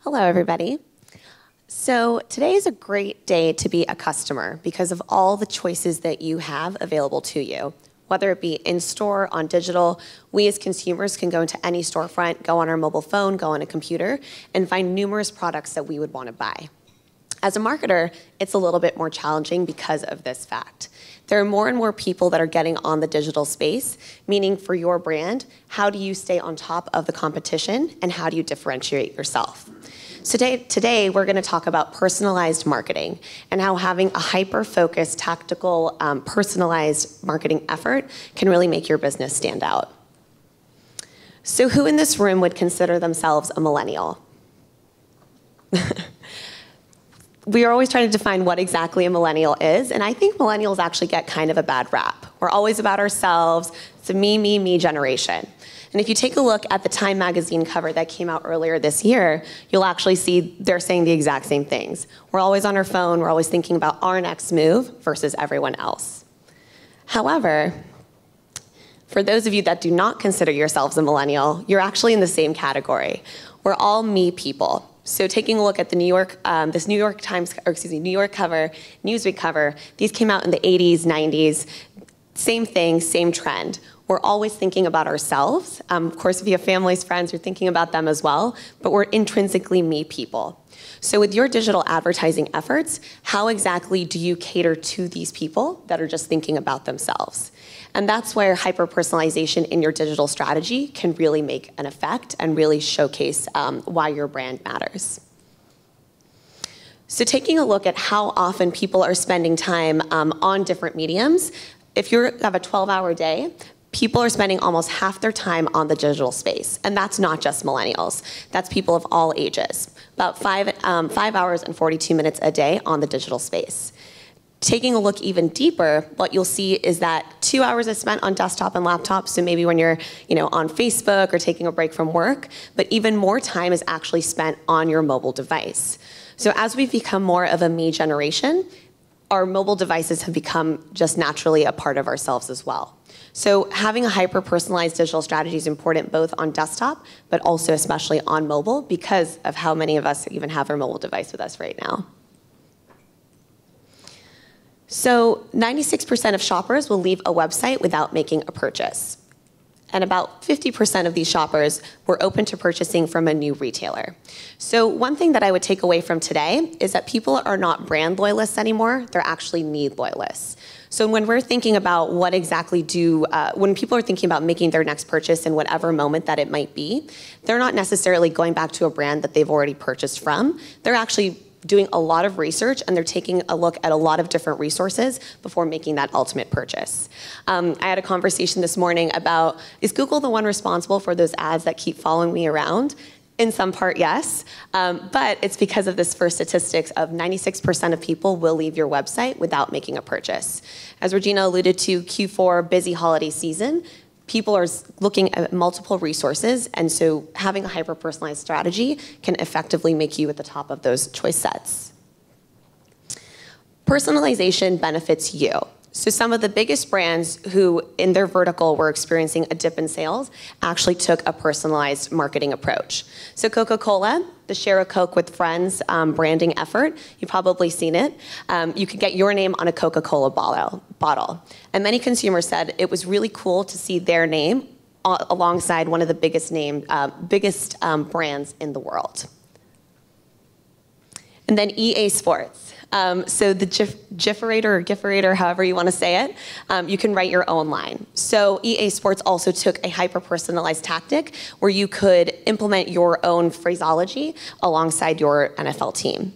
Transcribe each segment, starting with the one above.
Hello, everybody. So today is a great day to be a customer because of all the choices that you have available to you. Whether it be in-store, on digital, we as consumers can go into any storefront, go on our mobile phone, go on a computer, and find numerous products that we would want to buy. As a marketer, it's a little bit more challenging because of this fact. There are more and more people that are getting on the digital space, meaning for your brand, how do you stay on top of the competition and how do you differentiate yourself? Today, today we're going to talk about personalized marketing and how having a hyper-focused, tactical, um, personalized marketing effort can really make your business stand out. So who in this room would consider themselves a millennial? we are always trying to define what exactly a millennial is, and I think millennials actually get kind of a bad rap. We're always about ourselves. It's a me, me, me generation. And if you take a look at the Time magazine cover that came out earlier this year, you'll actually see they're saying the exact same things. We're always on our phone, we're always thinking about our next move versus everyone else. However, for those of you that do not consider yourselves a millennial, you're actually in the same category. We're all me people. So taking a look at the New York, um, this New York Times, or excuse me, New York cover, Newsweek cover, these came out in the 80s, 90s. Same thing, same trend. We're always thinking about ourselves. Um, of course, if you have families, friends, you're thinking about them as well, but we're intrinsically me people. So with your digital advertising efforts, how exactly do you cater to these people that are just thinking about themselves? And that's where hyper-personalization in your digital strategy can really make an effect and really showcase um, why your brand matters. So taking a look at how often people are spending time um, on different mediums, if you have a 12-hour day, people are spending almost half their time on the digital space. And that's not just millennials. That's people of all ages. About five, um, five hours and 42 minutes a day on the digital space. Taking a look even deeper, what you'll see is that two hours is spent on desktop and laptop, so maybe when you're you know, on Facebook or taking a break from work, but even more time is actually spent on your mobile device. So as we've become more of a me generation, our mobile devices have become just naturally a part of ourselves as well. So having a hyper-personalized digital strategy is important both on desktop, but also especially on mobile because of how many of us even have our mobile device with us right now. So 96% of shoppers will leave a website without making a purchase. And about 50% of these shoppers were open to purchasing from a new retailer. So one thing that I would take away from today is that people are not brand loyalists anymore, they're actually need loyalists. So when we're thinking about what exactly do, uh, when people are thinking about making their next purchase in whatever moment that it might be, they're not necessarily going back to a brand that they've already purchased from. They're actually doing a lot of research and they're taking a look at a lot of different resources before making that ultimate purchase. Um, I had a conversation this morning about, is Google the one responsible for those ads that keep following me around? In some part, yes, um, but it's because of this first statistics of 96% of people will leave your website without making a purchase. As Regina alluded to, Q4 busy holiday season, people are looking at multiple resources, and so having a hyper-personalized strategy can effectively make you at the top of those choice sets. Personalization benefits you. So some of the biggest brands who in their vertical were experiencing a dip in sales actually took a personalized marketing approach. So Coca-Cola, the Share a Coke with Friends um, branding effort, you've probably seen it. Um, you could get your name on a Coca-Cola bottle, bottle. And many consumers said it was really cool to see their name alongside one of the biggest name, uh, biggest um, brands in the world. And then EA Sports. Um, so the GIF, GIFerator or GIFerator, however you want to say it, um, you can write your own line. So EA Sports also took a hyper-personalized tactic where you could implement your own phraseology alongside your NFL team.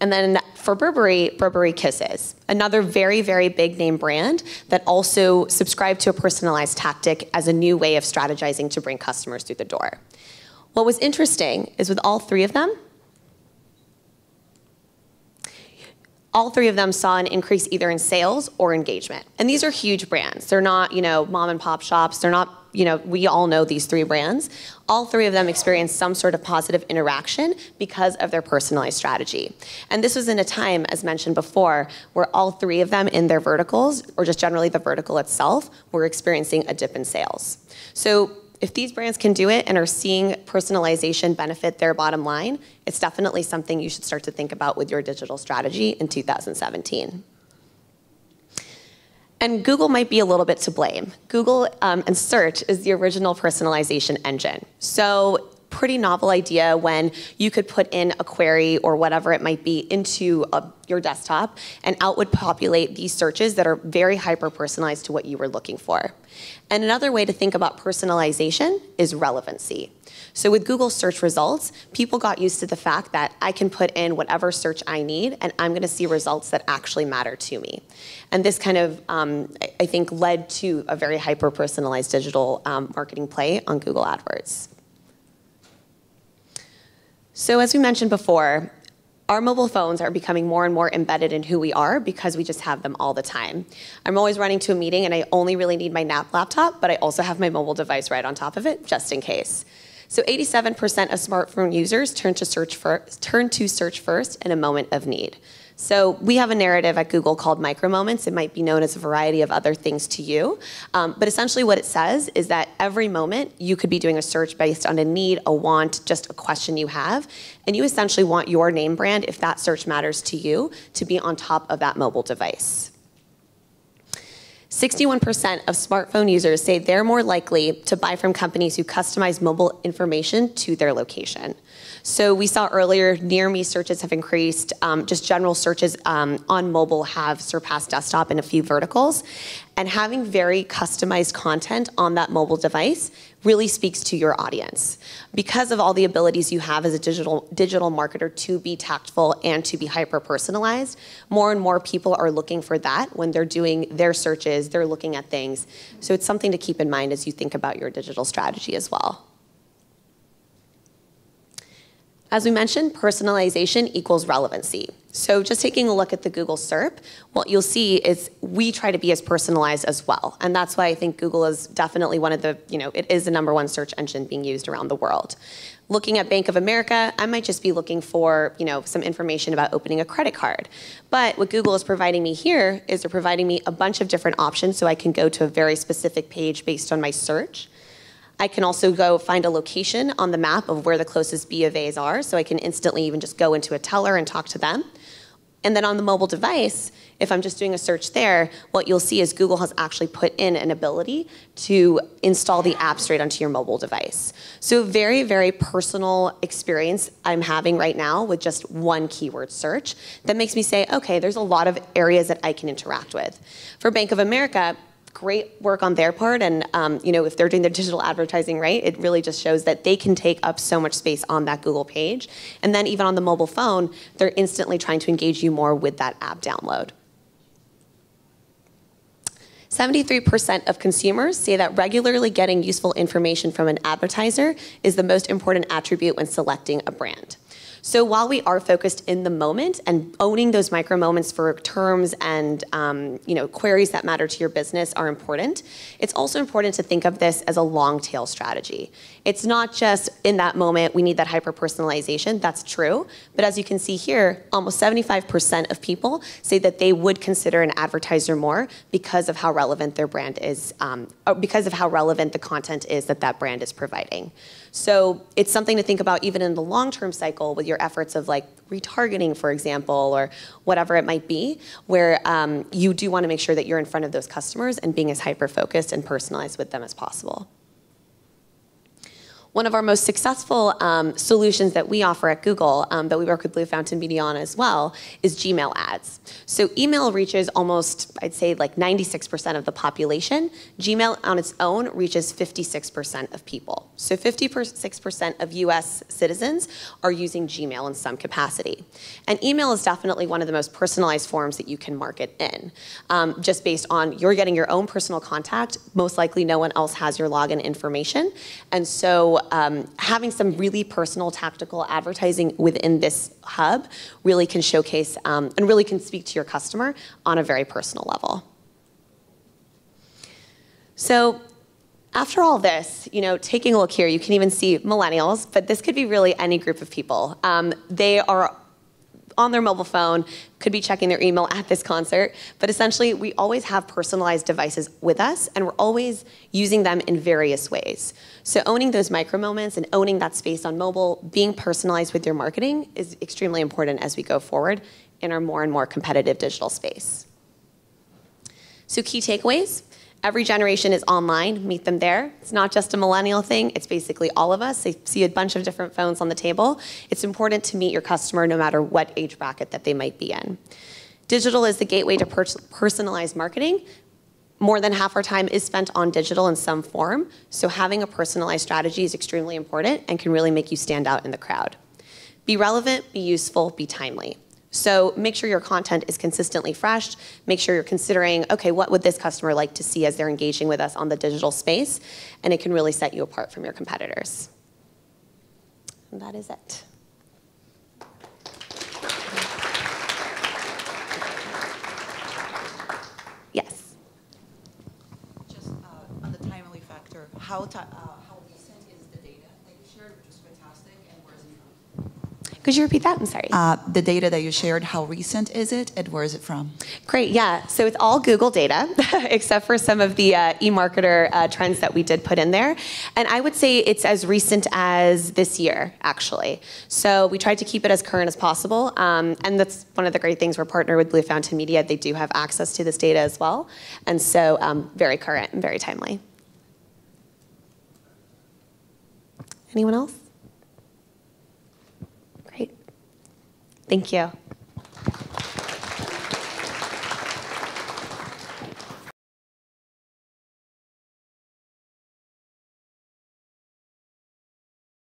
And then for Burberry, Burberry Kisses, another very, very big name brand that also subscribed to a personalized tactic as a new way of strategizing to bring customers through the door. What was interesting is with all three of them, all three of them saw an increase either in sales or engagement. And these are huge brands. They're not, you know, mom and pop shops. They're not, you know, we all know these three brands. All three of them experienced some sort of positive interaction because of their personalized strategy. And this was in a time, as mentioned before, where all three of them in their verticals, or just generally the vertical itself, were experiencing a dip in sales. So if these brands can do it and are seeing personalization benefit their bottom line, it's definitely something you should start to think about with your digital strategy in 2017. And Google might be a little bit to blame. Google um, and search is the original personalization engine. So pretty novel idea when you could put in a query or whatever it might be into a, your desktop and out would populate these searches that are very hyper personalized to what you were looking for. And another way to think about personalization is relevancy. So with Google search results, people got used to the fact that I can put in whatever search I need and I'm going to see results that actually matter to me. And this kind of, um, I think, led to a very hyper personalized digital um, marketing play on Google AdWords. So as we mentioned before, our mobile phones are becoming more and more embedded in who we are because we just have them all the time. I'm always running to a meeting and I only really need my nap laptop, but I also have my mobile device right on top of it just in case. So 87% of smartphone users turn to search first, turn to search first in a moment of need. So we have a narrative at Google called micro moments. It might be known as a variety of other things to you. Um, but essentially what it says is that every moment you could be doing a search based on a need, a want, just a question you have. And you essentially want your name brand, if that search matters to you, to be on top of that mobile device. 61% of smartphone users say they're more likely to buy from companies who customize mobile information to their location. So we saw earlier near me searches have increased. Um, just general searches um, on mobile have surpassed desktop in a few verticals. And having very customized content on that mobile device really speaks to your audience. Because of all the abilities you have as a digital, digital marketer to be tactful and to be hyper personalized, more and more people are looking for that when they're doing their searches, they're looking at things. So it's something to keep in mind as you think about your digital strategy as well. As we mentioned, personalization equals relevancy. So just taking a look at the Google SERP, what you'll see is we try to be as personalized as well. And that's why I think Google is definitely one of the, you know, it is the number one search engine being used around the world. Looking at Bank of America, I might just be looking for, you know, some information about opening a credit card. But what Google is providing me here is they're providing me a bunch of different options so I can go to a very specific page based on my search. I can also go find a location on the map of where the closest B of A's are, so I can instantly even just go into a teller and talk to them. And then on the mobile device, if I'm just doing a search there, what you'll see is Google has actually put in an ability to install the app straight onto your mobile device. So very, very personal experience I'm having right now with just one keyword search that makes me say, okay, there's a lot of areas that I can interact with. For Bank of America, great work on their part. And um, you know if they're doing their digital advertising right it really just shows that they can take up so much space on that google page. And then even on the mobile phone they're instantly trying to engage you more with that app download. 73% of consumers say that regularly getting useful information from an advertiser is the most important attribute when selecting a brand. So while we are focused in the moment and owning those micro moments for terms and um, you know queries that matter to your business are important, it's also important to think of this as a long tail strategy. It's not just in that moment we need that hyper personalization. That's true, but as you can see here, almost 75% of people say that they would consider an advertiser more because of how relevant their brand is, um, because of how relevant the content is that that brand is providing. So it's something to think about even in the long-term cycle with your efforts of like retargeting, for example, or whatever it might be, where um, you do want to make sure that you're in front of those customers and being as hyper-focused and personalized with them as possible. One of our most successful um, solutions that we offer at Google, um, that we work with Blue Fountain Media on as well, is Gmail ads. So email reaches almost, I'd say like 96% of the population. Gmail on its own reaches 56% of people. So 56% of US citizens are using Gmail in some capacity. And email is definitely one of the most personalized forms that you can market in. Um, just based on you're getting your own personal contact, most likely no one else has your login information. And so um, having some really personal tactical advertising within this hub really can showcase um, and really can speak to your customer on a very personal level. So after all this, you know, taking a look here, you can even see millennials, but this could be really any group of people. Um, they are on their mobile phone, could be checking their email at this concert. But essentially, we always have personalized devices with us, and we're always using them in various ways. So owning those micro moments and owning that space on mobile, being personalized with your marketing is extremely important as we go forward in our more and more competitive digital space. So key takeaways. Every generation is online, meet them there. It's not just a millennial thing, it's basically all of us. They see a bunch of different phones on the table. It's important to meet your customer no matter what age bracket that they might be in. Digital is the gateway to pers personalized marketing. More than half our time is spent on digital in some form, so having a personalized strategy is extremely important and can really make you stand out in the crowd. Be relevant, be useful, be timely. So make sure your content is consistently fresh. Make sure you're considering, okay, what would this customer like to see as they're engaging with us on the digital space? And it can really set you apart from your competitors. And that is it. Yes. Just uh, on the timely factor, how, uh, how recent is the data that you shared, which is fantastic, and where is it from? Could you repeat that? I'm sorry. Uh, The data that you shared, how recent is it, and where is it from? Great, yeah. So it's all Google data, except for some of the uh, e-marketer uh, trends that we did put in there. And I would say it's as recent as this year, actually. So we tried to keep it as current as possible. Um, and that's one of the great things. We're partnered with Blue Fountain Media. They do have access to this data as well. And so um, very current and very timely. Anyone else? Thank you.